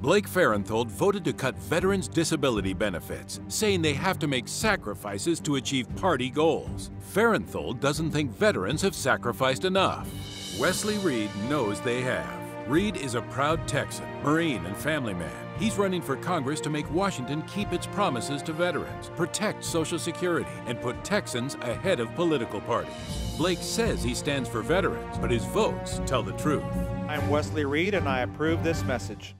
Blake Farenthold voted to cut veterans' disability benefits, saying they have to make sacrifices to achieve party goals. Farenthold doesn't think veterans have sacrificed enough. Wesley Reed knows they have. Reed is a proud Texan, Marine, and family man. He's running for Congress to make Washington keep its promises to veterans, protect Social Security, and put Texans ahead of political parties. Blake says he stands for veterans, but his votes tell the truth. I'm Wesley Reed, and I approve this message.